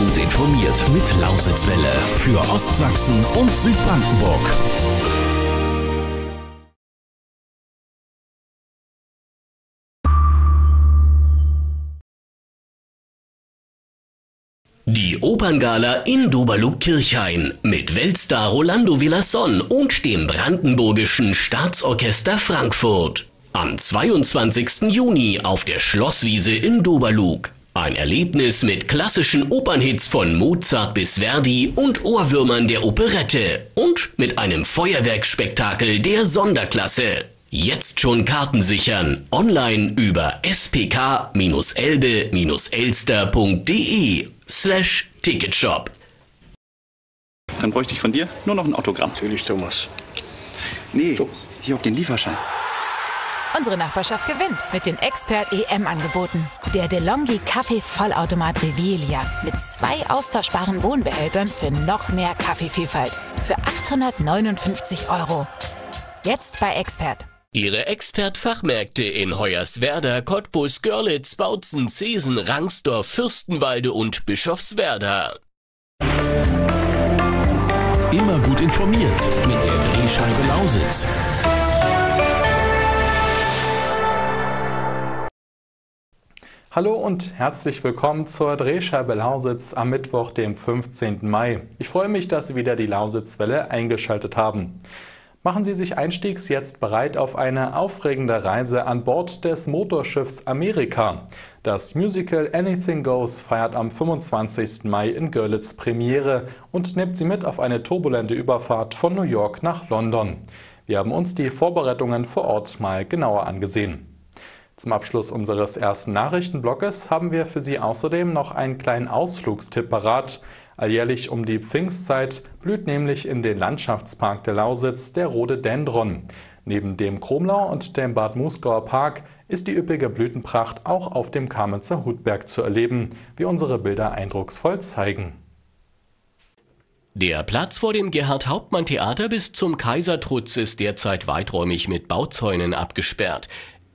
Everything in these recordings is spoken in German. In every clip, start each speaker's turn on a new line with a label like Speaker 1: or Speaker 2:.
Speaker 1: gut informiert mit Lausitzwelle für Ostsachsen und Südbrandenburg. Die Operngala in Doberlug-Kirchhain mit Weltstar Rolando Villasson und dem Brandenburgischen Staatsorchester Frankfurt. Am 22. Juni auf der Schlosswiese in Doberlug. Ein Erlebnis mit klassischen Opernhits von Mozart bis Verdi und Ohrwürmern der Operette und mit einem Feuerwerksspektakel der Sonderklasse. Jetzt schon Karten sichern. Online über spk-elbe-elster.de slash Ticketshop.
Speaker 2: Dann bräuchte ich von dir nur noch ein Autogramm.
Speaker 3: Natürlich, Thomas.
Speaker 2: Nee, hier auf den Lieferschein.
Speaker 4: Unsere Nachbarschaft gewinnt mit den Expert EM-Angeboten. Der DeLonghi Kaffee Vollautomat Revelia mit zwei austauschbaren Wohnbehältern für noch mehr Kaffeevielfalt. Für 859 Euro. Jetzt bei Expert.
Speaker 1: Ihre Expert-Fachmärkte in Hoyerswerda, Cottbus, Görlitz, Bautzen, Zesen, Rangsdorf, Fürstenwalde und Bischofswerda. Immer gut informiert mit der Drehscheibe Lausitz.
Speaker 5: Hallo und herzlich willkommen zur Drehscheibe Lausitz am Mittwoch, dem 15. Mai. Ich freue mich, dass Sie wieder die Lausitzwelle eingeschaltet haben. Machen Sie sich einstiegs jetzt bereit auf eine aufregende Reise an Bord des Motorschiffs Amerika. Das Musical Anything Goes feiert am 25. Mai in Görlitz Premiere und nimmt Sie mit auf eine turbulente Überfahrt von New York nach London. Wir haben uns die Vorbereitungen vor Ort mal genauer angesehen. Zum Abschluss unseres ersten Nachrichtenblocks haben wir für Sie außerdem noch einen kleinen Ausflugstipp parat. Alljährlich um die Pfingstzeit blüht nämlich in den Landschaftspark der Lausitz der Rhododendron. Neben dem Kromlau und dem Bad Muskauer Park ist die üppige Blütenpracht auch auf dem Kamenzer Hutberg zu erleben, wie unsere Bilder eindrucksvoll zeigen.
Speaker 1: Der Platz vor dem Gerhard-Hauptmann-Theater bis zum Kaisertrutz ist derzeit weiträumig mit Bauzäunen abgesperrt.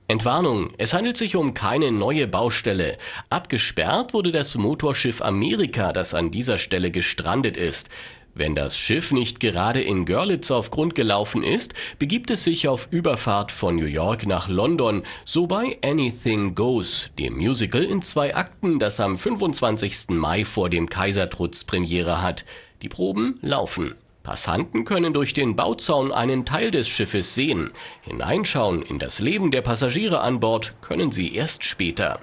Speaker 1: Entwarnung, es handelt sich um keine neue Baustelle. Abgesperrt wurde das Motorschiff Amerika, das an dieser Stelle gestrandet ist. Wenn das Schiff nicht gerade in Görlitz auf Grund gelaufen ist, begibt es sich auf Überfahrt von New York nach London, so bei Anything Goes, dem Musical in zwei Akten, das am 25. Mai vor dem Kaisertrutz Premiere hat. Die Proben laufen. Passanten können durch den Bauzaun einen Teil des Schiffes sehen. Hineinschauen in das Leben der Passagiere an Bord können sie erst später.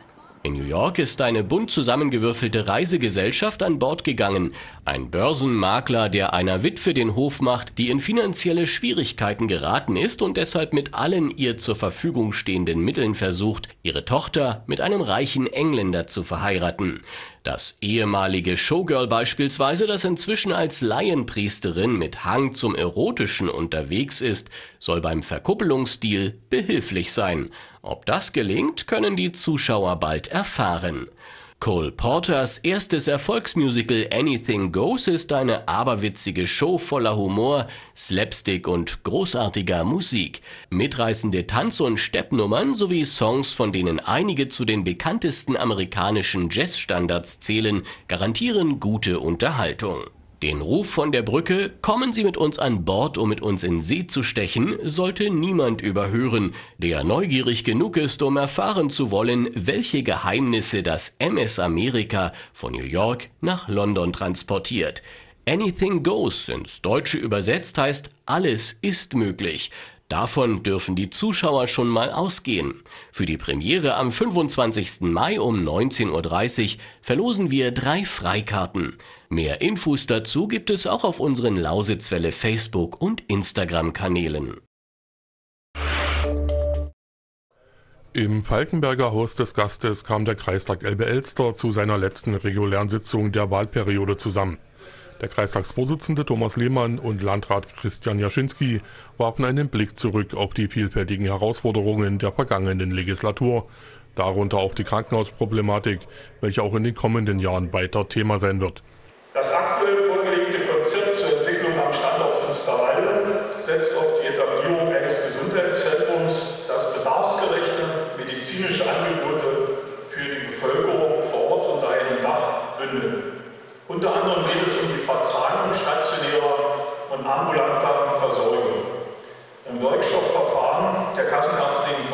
Speaker 1: In New York ist eine bunt zusammengewürfelte Reisegesellschaft an Bord gegangen. Ein Börsenmakler, der einer Witwe den Hof macht, die in finanzielle Schwierigkeiten geraten ist und deshalb mit allen ihr zur Verfügung stehenden Mitteln versucht, ihre Tochter mit einem reichen Engländer zu verheiraten. Das ehemalige Showgirl beispielsweise, das inzwischen als Laienpriesterin mit Hang zum Erotischen unterwegs ist, soll beim Verkuppelungsdeal behilflich sein. Ob das gelingt, können die Zuschauer bald erfahren. Cole Porters erstes Erfolgsmusical Anything Goes ist eine aberwitzige Show voller Humor, Slapstick und großartiger Musik. Mitreißende Tanz- und Steppnummern sowie Songs, von denen einige zu den bekanntesten amerikanischen Jazzstandards zählen, garantieren gute Unterhaltung. Den Ruf von der Brücke, kommen Sie mit uns an Bord, um mit uns in See zu stechen, sollte niemand überhören, der neugierig genug ist, um erfahren zu wollen, welche Geheimnisse das MS Amerika von New York nach London transportiert. Anything goes ins Deutsche übersetzt heißt, alles ist möglich. Davon dürfen die Zuschauer schon mal ausgehen. Für die Premiere am 25. Mai um 19.30 Uhr verlosen wir drei Freikarten. Mehr Infos dazu gibt es auch auf unseren Lausitzwelle Facebook- und Instagram-Kanälen.
Speaker 6: Im Falkenberger Haus des Gastes kam der Kreistag Elbe-Elster zu seiner letzten regulären Sitzung der Wahlperiode zusammen. Der Kreistagsvorsitzende Thomas Lehmann und Landrat Christian Jaschinski warfen einen Blick zurück auf die vielfältigen Herausforderungen der vergangenen Legislatur, darunter auch die Krankenhausproblematik, welche auch in den kommenden Jahren weiter Thema sein wird.
Speaker 7: Das aktuell vorgelegte Konzept zur Entwicklung am Standort Finsterwalde setzt auf die Etablierung eines Gesundheitszentrums, das bedarfsgerechte medizinische Angebote für die Bevölkerung vor Ort unter einem Dach bündelt. der Kassenärztlichen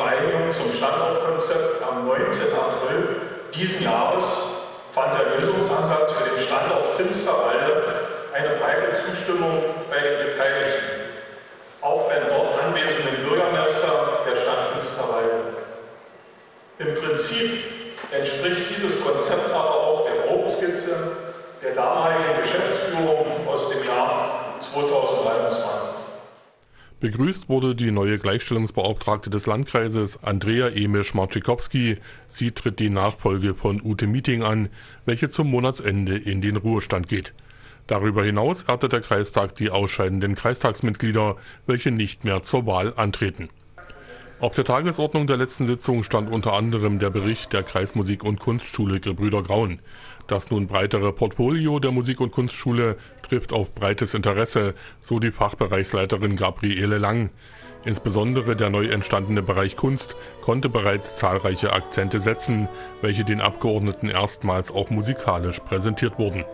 Speaker 7: Zum Standortkonzept am 9. April diesen Jahres fand der Lösungsansatz für den Standort Finsterwalde eine breite Zustimmung bei den Beteiligten, auch beim dort anwesenden Bürgermeister der Stadt Finsterwalde. Im Prinzip entspricht dieses Konzept aber auch der Grobskizze der damaligen Geschäftsführung aus dem Jahr 2023.
Speaker 6: Begrüßt wurde die neue Gleichstellungsbeauftragte des Landkreises, Andrea Emisch Marczykowski. Sie tritt die Nachfolge von Ute Meeting an, welche zum Monatsende in den Ruhestand geht. Darüber hinaus ehrte der Kreistag die ausscheidenden Kreistagsmitglieder, welche nicht mehr zur Wahl antreten. Auf der Tagesordnung der letzten Sitzung stand unter anderem der Bericht der Kreismusik- und Kunstschule Gebrüder Graun. Das nun breitere Portfolio der Musik- und Kunstschule trifft auf breites Interesse, so die Fachbereichsleiterin Gabriele Lang. Insbesondere der neu entstandene Bereich Kunst konnte bereits zahlreiche Akzente setzen, welche den Abgeordneten erstmals auch musikalisch präsentiert wurden.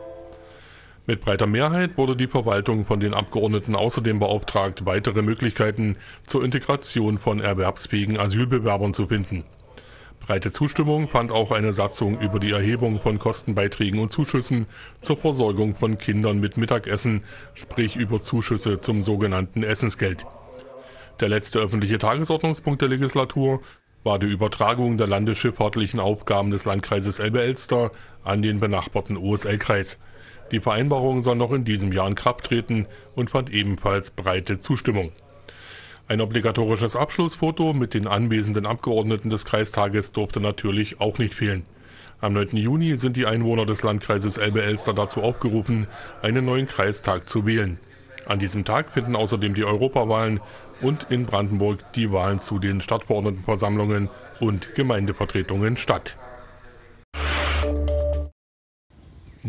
Speaker 6: Mit breiter Mehrheit wurde die Verwaltung von den Abgeordneten außerdem beauftragt, weitere Möglichkeiten zur Integration von erwerbsfähigen Asylbewerbern zu finden. Breite Zustimmung fand auch eine Satzung über die Erhebung von Kostenbeiträgen und Zuschüssen zur Versorgung von Kindern mit Mittagessen, sprich über Zuschüsse zum sogenannten Essensgeld. Der letzte öffentliche Tagesordnungspunkt der Legislatur war die Übertragung der landesschifffahrtlichen Aufgaben des Landkreises Elbe-Elster an den benachbarten OSL-Kreis. Die Vereinbarung soll noch in diesem Jahr in Kraft treten und fand ebenfalls breite Zustimmung. Ein obligatorisches Abschlussfoto mit den anwesenden Abgeordneten des Kreistages durfte natürlich auch nicht fehlen. Am 9. Juni sind die Einwohner des Landkreises Elbe-Elster dazu aufgerufen, einen neuen Kreistag zu wählen. An diesem Tag finden außerdem die Europawahlen und in Brandenburg die Wahlen zu den Stadtverordnetenversammlungen und Gemeindevertretungen statt.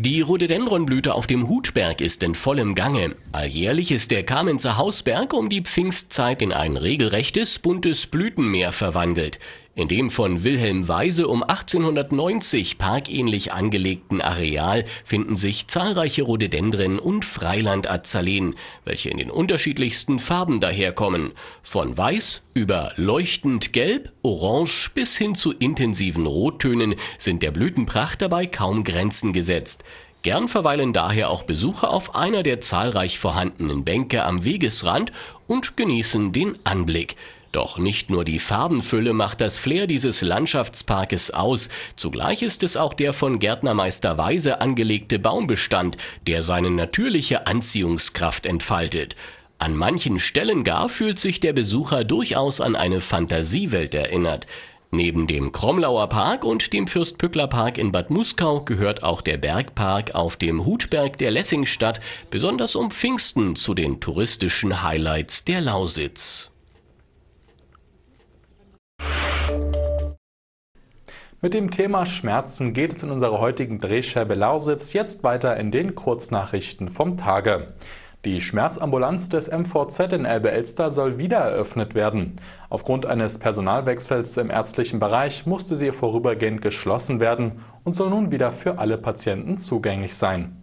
Speaker 1: Die Rhododendronblüte auf dem Hutberg ist in vollem Gange. Alljährlich ist der Kamenzer Hausberg um die Pfingstzeit in ein regelrechtes, buntes Blütenmeer verwandelt. In dem von Wilhelm Weise um 1890 parkähnlich angelegten Areal finden sich zahlreiche Rhododendren und Freilandazaleen, welche in den unterschiedlichsten Farben daherkommen. Von weiß über leuchtend gelb, orange bis hin zu intensiven Rottönen sind der Blütenpracht dabei kaum Grenzen gesetzt. Gern verweilen daher auch Besucher auf einer der zahlreich vorhandenen Bänke am Wegesrand und genießen den Anblick. Doch nicht nur die Farbenfülle macht das Flair dieses Landschaftsparkes aus, zugleich ist es auch der von Gärtnermeister Weise angelegte Baumbestand, der seine natürliche Anziehungskraft entfaltet. An manchen Stellen gar fühlt sich der Besucher durchaus an eine Fantasiewelt erinnert. Neben dem Kromlauer Park und dem Fürstpückler Park in Bad Muskau gehört auch der Bergpark auf dem Hutberg der Lessingstadt besonders um Pfingsten zu den touristischen Highlights der Lausitz.
Speaker 5: Mit dem Thema Schmerzen geht es in unserer heutigen Drehscheibe Lausitz jetzt weiter in den Kurznachrichten vom Tage. Die Schmerzambulanz des MVZ in Elbe-Elster soll wieder eröffnet werden. Aufgrund eines Personalwechsels im ärztlichen Bereich musste sie vorübergehend geschlossen werden und soll nun wieder für alle Patienten zugänglich sein.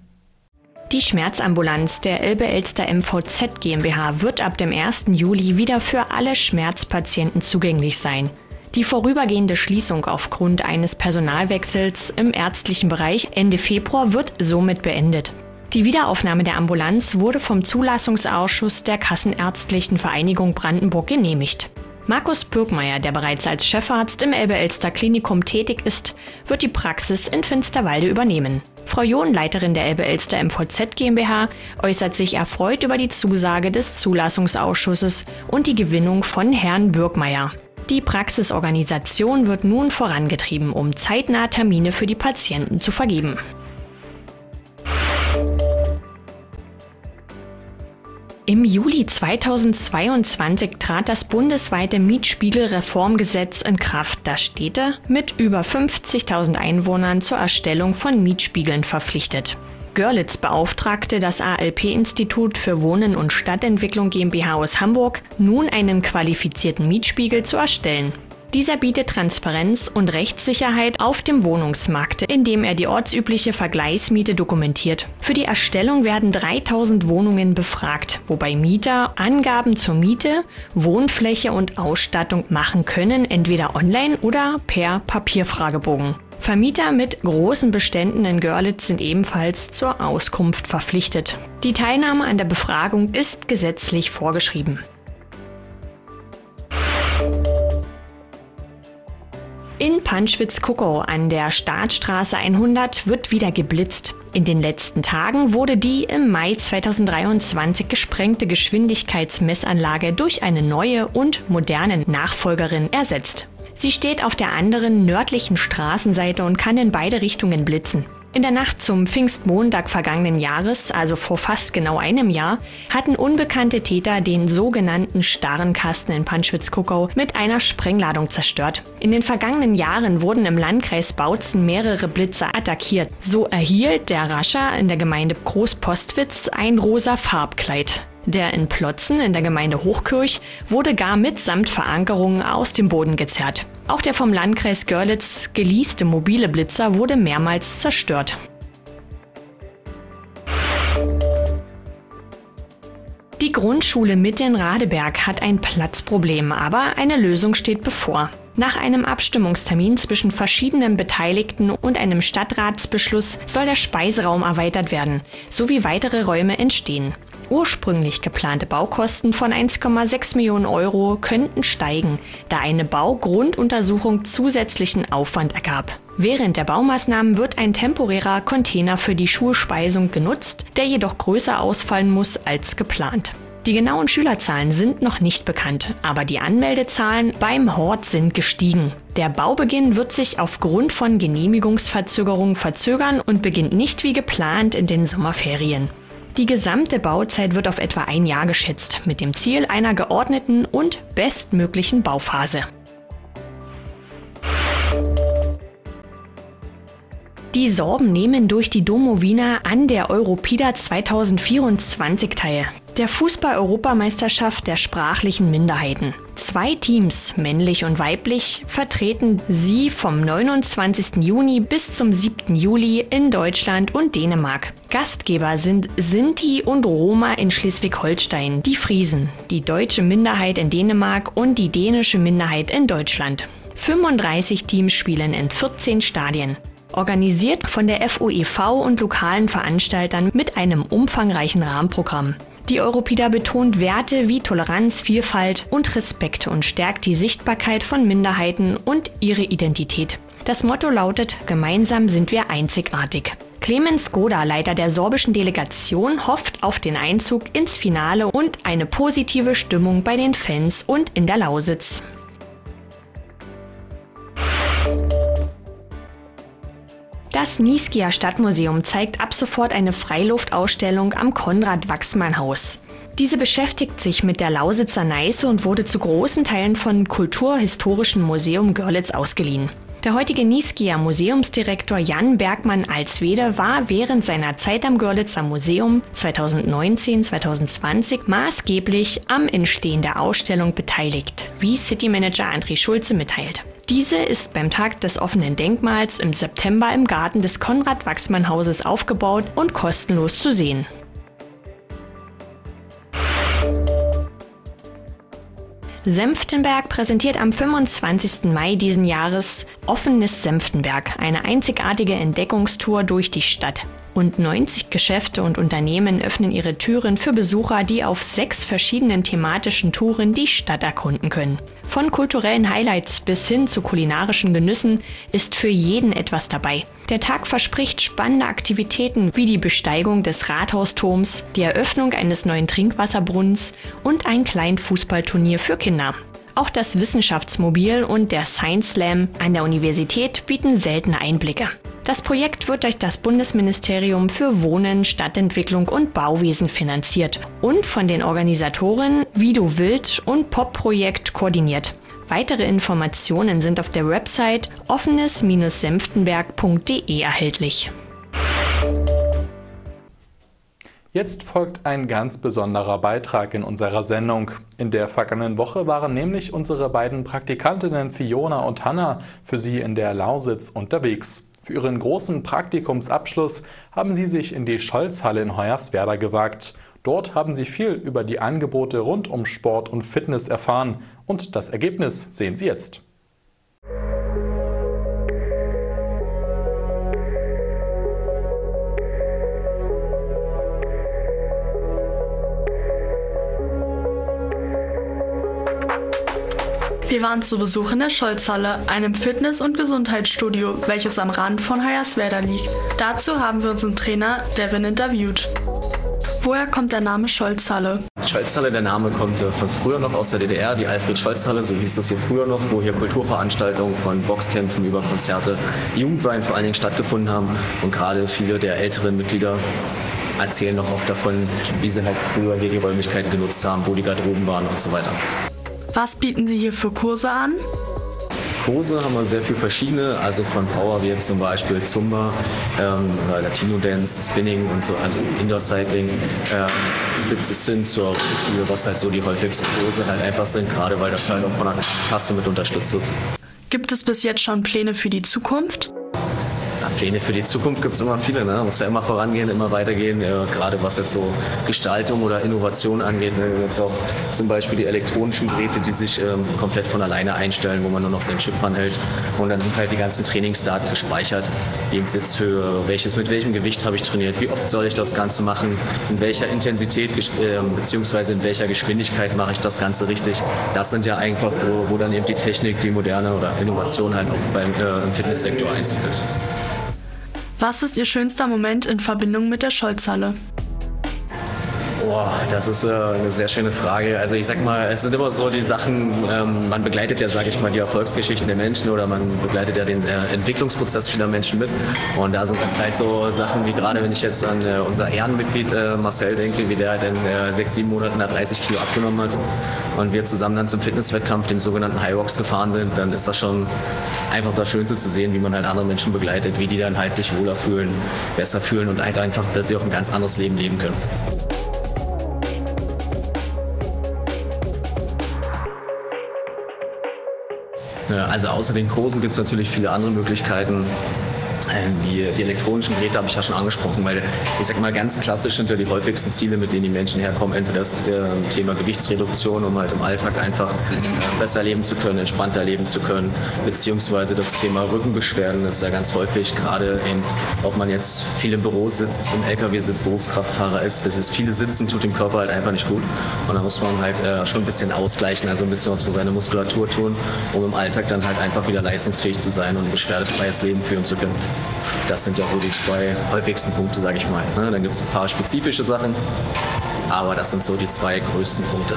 Speaker 3: Die Schmerzambulanz der Elbe-Elster MVZ GmbH wird ab dem 1. Juli wieder für alle Schmerzpatienten zugänglich sein. Die vorübergehende Schließung aufgrund eines Personalwechsels im ärztlichen Bereich Ende Februar wird somit beendet. Die Wiederaufnahme der Ambulanz wurde vom Zulassungsausschuss der Kassenärztlichen Vereinigung Brandenburg genehmigt. Markus Birkmeier, der bereits als Chefarzt im Elbe-Elster Klinikum tätig ist, wird die Praxis in Finsterwalde übernehmen. Frau John, Leiterin der Elbe-Elster MVZ GmbH, äußert sich erfreut über die Zusage des Zulassungsausschusses und die Gewinnung von Herrn Birkmeier. Die Praxisorganisation wird nun vorangetrieben, um zeitnah Termine für die Patienten zu vergeben. Im Juli 2022 trat das bundesweite Mietspiegelreformgesetz in Kraft, das Städte mit über 50.000 Einwohnern zur Erstellung von Mietspiegeln verpflichtet. Görlitz beauftragte das ALP-Institut für Wohnen und Stadtentwicklung GmbH aus Hamburg, nun einen qualifizierten Mietspiegel zu erstellen. Dieser bietet Transparenz und Rechtssicherheit auf dem Wohnungsmarkt, indem er die ortsübliche Vergleichsmiete dokumentiert. Für die Erstellung werden 3000 Wohnungen befragt, wobei Mieter Angaben zur Miete, Wohnfläche und Ausstattung machen können, entweder online oder per Papierfragebogen. Vermieter mit großen Beständen in Görlitz sind ebenfalls zur Auskunft verpflichtet. Die Teilnahme an der Befragung ist gesetzlich vorgeschrieben. In Panschwitz-Kuckau an der Startstraße 100 wird wieder geblitzt. In den letzten Tagen wurde die im Mai 2023 gesprengte Geschwindigkeitsmessanlage durch eine neue und moderne Nachfolgerin ersetzt. Sie steht auf der anderen nördlichen Straßenseite und kann in beide Richtungen blitzen. In der Nacht zum Pfingstmontag vergangenen Jahres, also vor fast genau einem Jahr, hatten unbekannte Täter den sogenannten starren Kasten in Panschwitz-Kuckau mit einer Sprengladung zerstört. In den vergangenen Jahren wurden im Landkreis Bautzen mehrere Blitze attackiert. So erhielt der Rascher in der Gemeinde Großpostwitz ein rosa Farbkleid. Der in Plotzen in der Gemeinde Hochkirch wurde gar mitsamt Verankerungen aus dem Boden gezerrt. Auch der vom Landkreis Görlitz geleaste mobile Blitzer wurde mehrmals zerstört. Die Grundschule Mitten-Radeberg hat ein Platzproblem, aber eine Lösung steht bevor. Nach einem Abstimmungstermin zwischen verschiedenen Beteiligten und einem Stadtratsbeschluss soll der Speiseraum erweitert werden, sowie weitere Räume entstehen. Ursprünglich geplante Baukosten von 1,6 Millionen Euro könnten steigen, da eine Baugrunduntersuchung zusätzlichen Aufwand ergab. Während der Baumaßnahmen wird ein temporärer Container für die Schulspeisung genutzt, der jedoch größer ausfallen muss als geplant. Die genauen Schülerzahlen sind noch nicht bekannt, aber die Anmeldezahlen beim Hort sind gestiegen. Der Baubeginn wird sich aufgrund von Genehmigungsverzögerungen verzögern und beginnt nicht wie geplant in den Sommerferien. Die gesamte Bauzeit wird auf etwa ein Jahr geschätzt, mit dem Ziel einer geordneten und bestmöglichen Bauphase. Die Sorben nehmen durch die Domowina an der Europida 2024 teil der Fußball-Europameisterschaft der sprachlichen Minderheiten. Zwei Teams, männlich und weiblich, vertreten sie vom 29. Juni bis zum 7. Juli in Deutschland und Dänemark. Gastgeber sind Sinti und Roma in Schleswig-Holstein, die Friesen, die deutsche Minderheit in Dänemark und die dänische Minderheit in Deutschland. 35 Teams spielen in 14 Stadien organisiert von der FOEV und lokalen Veranstaltern mit einem umfangreichen Rahmenprogramm. Die Europida betont Werte wie Toleranz, Vielfalt und Respekt und stärkt die Sichtbarkeit von Minderheiten und ihre Identität. Das Motto lautet, gemeinsam sind wir einzigartig. Clemens Goda, Leiter der sorbischen Delegation, hofft auf den Einzug ins Finale und eine positive Stimmung bei den Fans und in der Lausitz. Das Nieskia Stadtmuseum zeigt ab sofort eine Freiluftausstellung am Konrad-Wachsmann-Haus. Diese beschäftigt sich mit der Lausitzer Neiße und wurde zu großen Teilen von Kulturhistorischen Museum Görlitz ausgeliehen. Der heutige Nieskia Museumsdirektor Jan Bergmann Alswede war während seiner Zeit am Görlitzer Museum 2019-2020 maßgeblich am Entstehen der Ausstellung beteiligt, wie Citymanager André Schulze mitteilt. Diese ist beim Tag des offenen Denkmals im September im Garten des Konrad-Wachsmann-Hauses aufgebaut und kostenlos zu sehen. Senftenberg präsentiert am 25. Mai diesen Jahres Offenes Senftenberg, eine einzigartige Entdeckungstour durch die Stadt. Rund 90 Geschäfte und Unternehmen öffnen ihre Türen für Besucher, die auf sechs verschiedenen thematischen Touren die Stadt erkunden können. Von kulturellen Highlights bis hin zu kulinarischen Genüssen ist für jeden etwas dabei. Der Tag verspricht spannende Aktivitäten wie die Besteigung des Rathausturms, die Eröffnung eines neuen Trinkwasserbrunnens und ein kleines Fußballturnier für Kinder. Auch das Wissenschaftsmobil und der Science Slam an der Universität bieten seltene Einblicke. Das Projekt wird durch das Bundesministerium für Wohnen, Stadtentwicklung und Bauwesen finanziert und von den Organisatoren Vido Wild und Pop-Projekt koordiniert. Weitere Informationen sind auf der Website offenes-senftenberg.de erhältlich.
Speaker 5: Jetzt folgt ein ganz besonderer Beitrag in unserer Sendung. In der vergangenen Woche waren nämlich unsere beiden Praktikantinnen Fiona und Hanna für Sie in der Lausitz unterwegs. Für ihren großen Praktikumsabschluss haben sie sich in die Scholzhalle in Hoyerswerda gewagt. Dort haben sie viel über die Angebote rund um Sport und Fitness erfahren. Und das Ergebnis sehen Sie jetzt.
Speaker 8: Wir waren zu Besuch in der Scholzhalle, einem Fitness- und Gesundheitsstudio, welches am Rand von Hoyerswerda liegt. Dazu haben wir unseren Trainer Devin interviewt. Woher kommt der Name Scholzhalle?
Speaker 9: Scholzhalle, der Name kommt äh, von früher noch aus der DDR, die Alfred-Scholz-Halle, so hieß das hier früher noch, wo hier Kulturveranstaltungen von Boxkämpfen über Konzerte, Jugendwein vor allen Dingen stattgefunden haben. Und gerade viele der älteren Mitglieder erzählen noch oft davon, wie sie halt früher hier die Räumlichkeiten genutzt haben, wo die Garderoben waren und so weiter.
Speaker 8: Was bieten Sie hier für Kurse an?
Speaker 9: Kurse haben wir sehr viel verschiedene, also von Power wie zum Beispiel Zumba, ähm, Latino Dance, Spinning und so, also Indoor Cycling, ähm, bis hin zur Schule, was halt so die häufigsten Kurse halt einfach sind, gerade weil das halt auch von der Kasse mit unterstützt wird.
Speaker 8: Gibt es bis jetzt schon Pläne für die Zukunft?
Speaker 9: Pläne für die Zukunft gibt es immer viele. Ne? Muss ja immer vorangehen, immer weitergehen. Ja, gerade was jetzt so Gestaltung oder Innovation angeht. Ne? Jetzt auch zum Beispiel die elektronischen Geräte, die sich ähm, komplett von alleine einstellen, wo man nur noch seinen Chip dran hält. Und dann sind halt die ganzen Trainingsdaten gespeichert. Lebenssitzhöhe, welches, mit welchem Gewicht habe ich trainiert, wie oft soll ich das Ganze machen, in welcher Intensität äh, beziehungsweise in welcher Geschwindigkeit mache ich das Ganze richtig. Das sind ja einfach so, wo dann eben die Technik, die moderne oder Innovation halt auch beim äh, im Fitnesssektor Einzug.
Speaker 8: Was ist Ihr schönster Moment in Verbindung mit der Scholzhalle?
Speaker 9: Boah, das ist äh, eine sehr schöne Frage. Also ich sag mal, es sind immer so die Sachen, ähm, man begleitet ja, sage ich mal, die Erfolgsgeschichten der Menschen oder man begleitet ja den äh, Entwicklungsprozess vieler Menschen mit. Und da sind das halt so Sachen wie gerade, wenn ich jetzt an äh, unser Ehrenmitglied Marcel denke, wie der halt in sechs, sieben Monaten 30 Kilo abgenommen hat und wir zusammen dann zum Fitnesswettkampf, dem sogenannten High Rocks gefahren sind, dann ist das schon einfach das Schönste zu sehen, wie man halt andere Menschen begleitet, wie die dann halt sich wohler fühlen, besser fühlen und halt einfach plötzlich auch ein ganz anderes Leben leben können. Also außer den Kursen gibt es natürlich viele andere Möglichkeiten. Ähm, die, die, elektronischen Geräte habe ich ja schon angesprochen, weil ich sag mal ganz klassisch sind ja die häufigsten Ziele, mit denen die Menschen herkommen. Entweder das äh, Thema Gewichtsreduktion, um halt im Alltag einfach äh, besser leben zu können, entspannter leben zu können, beziehungsweise das Thema Rückenbeschwerden ist ja ganz häufig, gerade eben, ob man jetzt viel im Büro sitzt, im LKW sitzt, Berufskraftfahrer ist, das ist viele Sitzen tut dem Körper halt einfach nicht gut und da muss man halt äh, schon ein bisschen ausgleichen, also ein bisschen was für seine Muskulatur tun, um im Alltag dann halt einfach wieder leistungsfähig zu sein und ein beschwerdefreies Leben führen zu können. Das sind ja wohl die zwei häufigsten Punkte, sage ich mal. Ne? Dann gibt es ein paar spezifische Sachen, aber das sind so die zwei größten Punkte.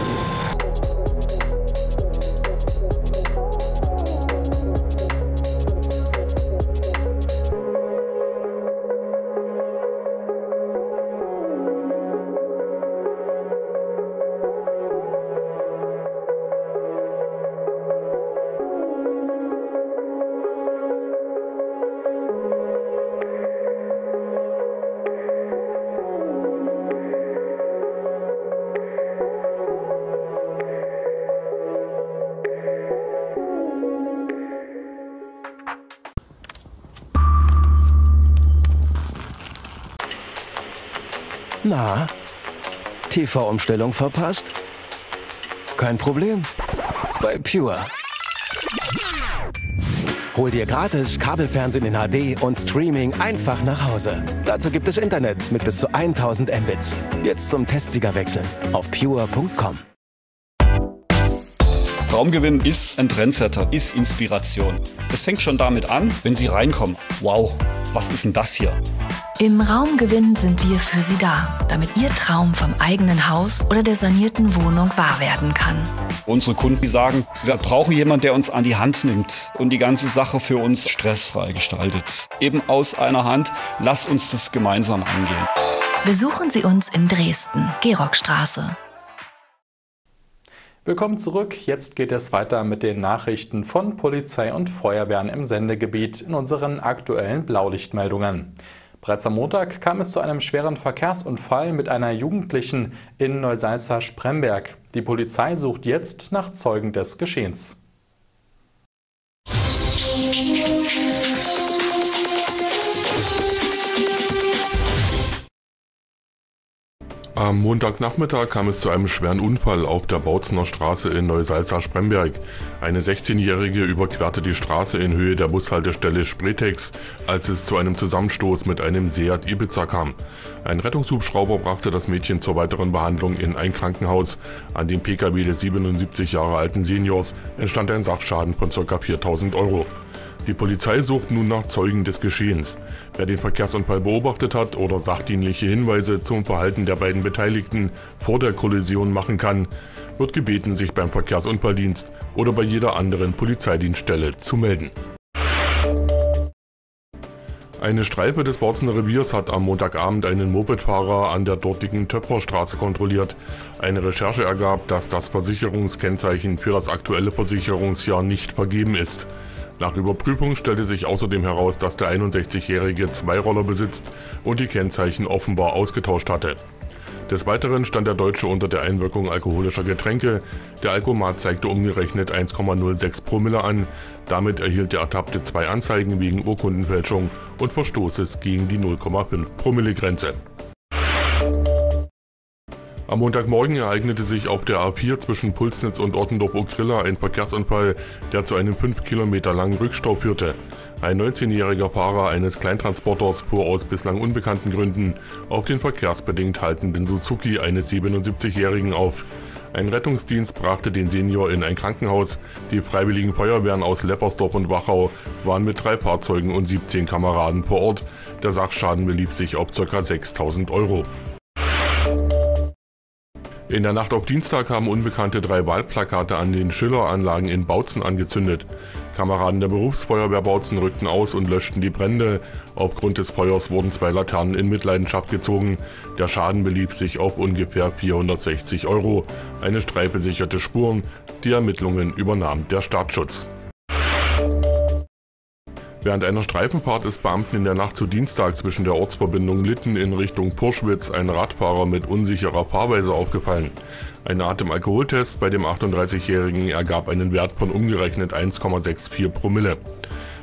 Speaker 10: Na, TV-Umstellung verpasst? Kein Problem. Bei Pure. Hol dir gratis Kabelfernsehen in HD und Streaming einfach nach Hause. Dazu gibt es Internet mit bis zu 1000 Mbits. Jetzt zum Testsieger wechseln auf pure.com.
Speaker 2: Raumgewinn ist ein Trendsetter, ist Inspiration. Es fängt schon damit an, wenn Sie reinkommen. Wow, was ist denn das hier?
Speaker 11: Im Raumgewinn sind wir für Sie da, damit Ihr Traum vom eigenen Haus oder der sanierten Wohnung wahr werden kann.
Speaker 2: Unsere Kunden sagen, wir brauchen jemanden, der uns an die Hand nimmt und die ganze Sache für uns stressfrei gestaltet. Eben aus einer Hand, lass uns das gemeinsam angehen.
Speaker 11: Besuchen Sie uns in Dresden, Gerockstraße.
Speaker 5: Willkommen zurück. Jetzt geht es weiter mit den Nachrichten von Polizei und Feuerwehren im Sendegebiet in unseren aktuellen Blaulichtmeldungen. Bereits am Montag kam es zu einem schweren Verkehrsunfall mit einer Jugendlichen in Neusalza-Spremberg. Die Polizei sucht jetzt nach Zeugen des Geschehens.
Speaker 6: Am Montagnachmittag kam es zu einem schweren Unfall auf der Bautzener Straße in Neusalza-Spremberg. Eine 16-Jährige überquerte die Straße in Höhe der Bushaltestelle Spretex, als es zu einem Zusammenstoß mit einem Seat Ibiza kam. Ein Rettungshubschrauber brachte das Mädchen zur weiteren Behandlung in ein Krankenhaus. An dem Pkw des 77 Jahre alten Seniors entstand ein Sachschaden von ca. 4000 Euro. Die Polizei sucht nun nach Zeugen des Geschehens. Wer den Verkehrsunfall beobachtet hat oder sachdienliche Hinweise zum Verhalten der beiden Beteiligten vor der Kollision machen kann, wird gebeten, sich beim Verkehrsunfalldienst oder bei jeder anderen Polizeidienststelle zu melden. Eine Streife des Borzener Reviers hat am Montagabend einen Mopedfahrer an der dortigen Töpferstraße kontrolliert. Eine Recherche ergab, dass das Versicherungskennzeichen für das aktuelle Versicherungsjahr nicht vergeben ist. Nach Überprüfung stellte sich außerdem heraus, dass der 61-Jährige zwei Roller besitzt und die Kennzeichen offenbar ausgetauscht hatte. Des Weiteren stand der Deutsche unter der Einwirkung alkoholischer Getränke. Der Alkomat zeigte umgerechnet 1,06 Promille an. Damit erhielt der Ertappte zwei Anzeigen wegen Urkundenfälschung und Verstoßes gegen die 0,5 Promille Grenze. Am Montagmorgen ereignete sich auf der A4 zwischen Pulsnitz und Ottendorf-Okrilla ein Verkehrsunfall, der zu einem 5 Kilometer langen Rückstau führte. Ein 19-jähriger Fahrer eines Kleintransporters fuhr aus bislang unbekannten Gründen auf den verkehrsbedingt haltenden Suzuki eines 77-Jährigen auf. Ein Rettungsdienst brachte den Senior in ein Krankenhaus. Die freiwilligen Feuerwehren aus Leppersdorf und Wachau waren mit drei Fahrzeugen und 17 Kameraden vor Ort. Der Sachschaden belief sich auf ca. 6000 Euro. In der Nacht auf Dienstag haben Unbekannte drei Wahlplakate an den Schiller-Anlagen in Bautzen angezündet. Kameraden der Berufsfeuerwehr Bautzen rückten aus und löschten die Brände. Aufgrund des Feuers wurden zwei Laternen in Mitleidenschaft gezogen. Der Schaden belief sich auf ungefähr 460 Euro. Eine Streife sicherte Spuren. Die Ermittlungen übernahm der Staatsschutz. Während einer Streifenfahrt ist Beamten in der Nacht zu Dienstag zwischen der Ortsverbindung Litten in Richtung Purschwitz ein Radfahrer mit unsicherer Fahrweise aufgefallen. Ein Atemalkoholtest bei dem 38-Jährigen ergab einen Wert von umgerechnet 1,64 Promille.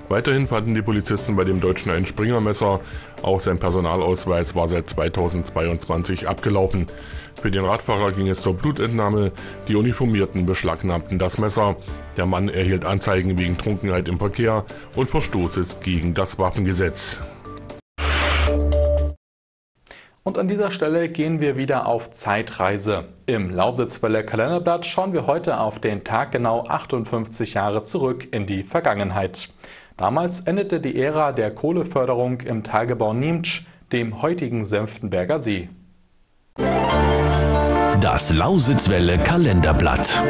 Speaker 6: Weiterhin fanden die Polizisten bei dem Deutschen ein Springermesser. Auch sein Personalausweis war seit 2022 abgelaufen. Für den Radfahrer ging es zur Blutentnahme. Die Uniformierten beschlagnahmten das Messer. Der Mann erhielt Anzeigen wegen Trunkenheit im Verkehr und Verstoßes gegen das Waffengesetz.
Speaker 5: Und an dieser Stelle gehen wir wieder auf Zeitreise. Im Lausitzwelle Kalenderblatt schauen wir heute auf den Tag genau 58 Jahre zurück in die Vergangenheit. Damals endete die Ära der Kohleförderung im Tagebau Niemtsch, dem heutigen Senftenberger See.
Speaker 12: Das Lausitzwelle Kalenderblatt.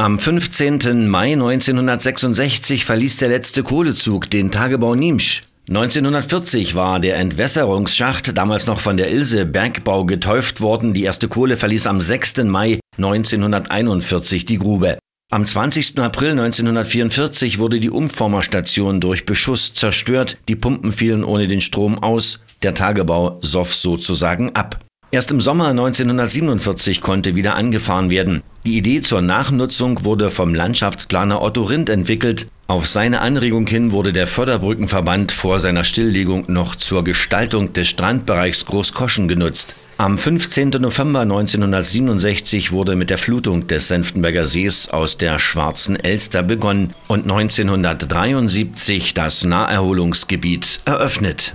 Speaker 13: Am 15. Mai 1966 verließ der letzte Kohlezug den Tagebau Niemsch. 1940 war der Entwässerungsschacht, damals noch von der Ilse Bergbau geteuft worden. Die erste Kohle verließ am 6. Mai 1941 die Grube. Am 20. April 1944 wurde die Umformerstation durch Beschuss zerstört, die Pumpen fielen ohne den Strom aus, der Tagebau soff sozusagen ab. Erst im Sommer 1947 konnte wieder angefahren werden. Die Idee zur Nachnutzung wurde vom Landschaftsplaner Otto Rindt entwickelt. Auf seine Anregung hin wurde der Förderbrückenverband vor seiner Stilllegung noch zur Gestaltung des Strandbereichs Großkoschen genutzt. Am 15. November 1967 wurde mit der Flutung des Senftenberger Sees aus der Schwarzen Elster begonnen und 1973 das Naherholungsgebiet eröffnet.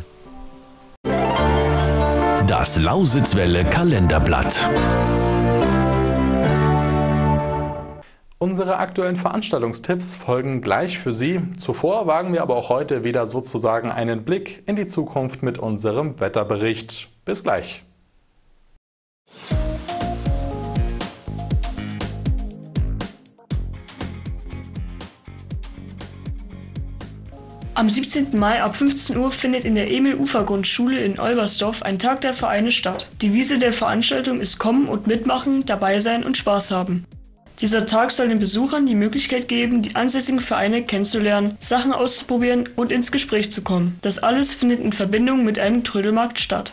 Speaker 12: Das Lausitzwelle Kalenderblatt.
Speaker 5: Unsere aktuellen Veranstaltungstipps folgen gleich für Sie. Zuvor wagen wir aber auch heute wieder sozusagen einen Blick in die Zukunft mit unserem Wetterbericht. Bis gleich.
Speaker 14: Am 17. Mai ab 15 Uhr findet in der Emil-Ufer-Grundschule in Olbersdorf ein Tag der Vereine statt. Die Wiese der Veranstaltung ist Kommen und Mitmachen, dabei sein und Spaß haben. Dieser Tag soll den Besuchern die Möglichkeit geben, die ansässigen Vereine kennenzulernen, Sachen auszuprobieren und ins Gespräch zu kommen. Das alles findet in Verbindung mit einem Trödelmarkt statt.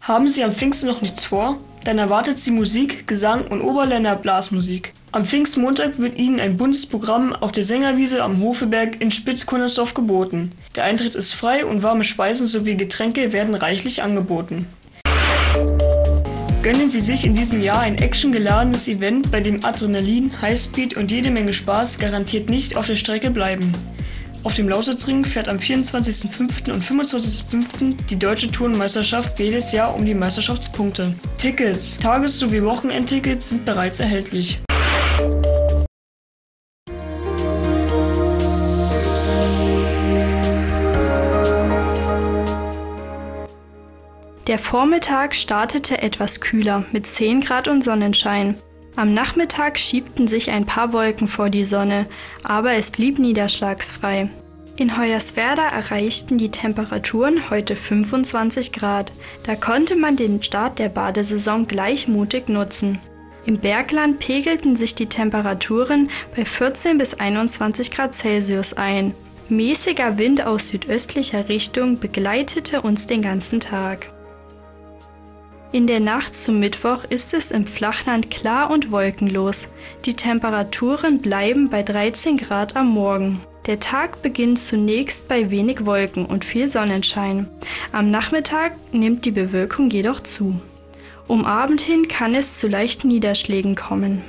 Speaker 14: Haben Sie am Pfingsten noch nichts vor? Dann erwartet Sie Musik, Gesang und Oberländer Blasmusik. Am Pfingstmontag wird Ihnen ein buntes Programm auf der Sängerwiese am Hofeberg in Spitzkunnersdorf geboten. Der Eintritt ist frei und warme Speisen sowie Getränke werden reichlich angeboten. Gönnen Sie sich in diesem Jahr ein actiongeladenes Event, bei dem Adrenalin, Highspeed und jede Menge Spaß garantiert nicht auf der Strecke bleiben. Auf dem Lausitzring fährt am 24.05. und 25.05. die Deutsche Turnmeisterschaft jedes Jahr um die Meisterschaftspunkte. Tickets, Tages- sowie Wochenendtickets sind bereits erhältlich.
Speaker 8: Der Vormittag startete etwas kühler mit 10 Grad und Sonnenschein. Am Nachmittag schiebten sich ein paar Wolken vor die Sonne, aber es blieb niederschlagsfrei. In Hoyerswerda erreichten die Temperaturen heute 25 Grad. Da konnte man den Start der Badesaison gleichmutig nutzen. Im Bergland pegelten sich die Temperaturen bei 14 bis 21 Grad Celsius ein. Mäßiger Wind aus südöstlicher Richtung begleitete uns den ganzen Tag. In der Nacht zum Mittwoch ist es im Flachland klar und wolkenlos. Die Temperaturen bleiben bei 13 Grad am Morgen. Der Tag beginnt zunächst bei wenig Wolken und viel Sonnenschein. Am Nachmittag nimmt die Bewölkung jedoch zu. Um Abend hin kann es zu leichten Niederschlägen kommen.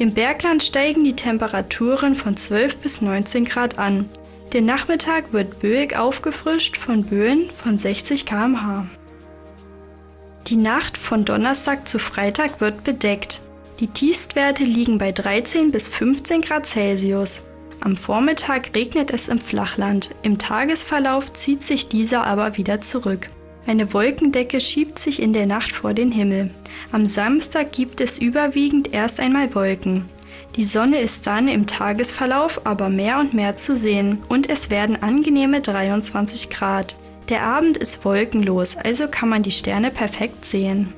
Speaker 8: Im Bergland steigen die Temperaturen von 12 bis 19 Grad an. Der Nachmittag wird böig aufgefrischt von Böen von 60 km/h. Die Nacht von Donnerstag zu Freitag wird bedeckt. Die Tiefstwerte liegen bei 13 bis 15 Grad Celsius. Am Vormittag regnet es im Flachland, im Tagesverlauf zieht sich dieser aber wieder zurück. Eine Wolkendecke schiebt sich in der Nacht vor den Himmel. Am Samstag gibt es überwiegend erst einmal Wolken. Die Sonne ist dann im Tagesverlauf aber mehr und mehr zu sehen und es werden angenehme 23 Grad. Der Abend ist wolkenlos, also kann man die Sterne perfekt sehen.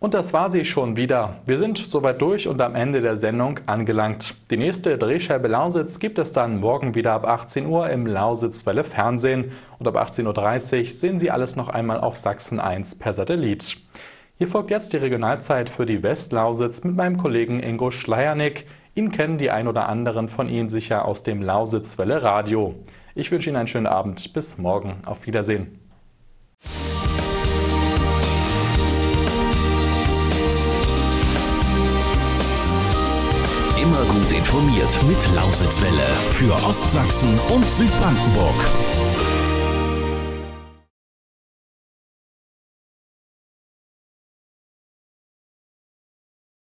Speaker 5: Und das war sie schon wieder. Wir sind soweit durch und am Ende der Sendung angelangt. Die nächste Drehscheibe Lausitz gibt es dann morgen wieder ab 18 Uhr im Lausitzwelle Fernsehen und ab 18.30 Uhr sehen Sie alles noch einmal auf Sachsen 1 per Satellit. Hier folgt jetzt die Regionalzeit für die Westlausitz mit meinem Kollegen Ingo Schleiernick. Ihn kennen die ein oder anderen von Ihnen sicher aus dem Lausitzwelle Radio. Ich wünsche Ihnen einen schönen Abend. Bis morgen. Auf Wiedersehen.
Speaker 12: Immer gut informiert mit Lausitzwelle für Ostsachsen und Südbrandenburg.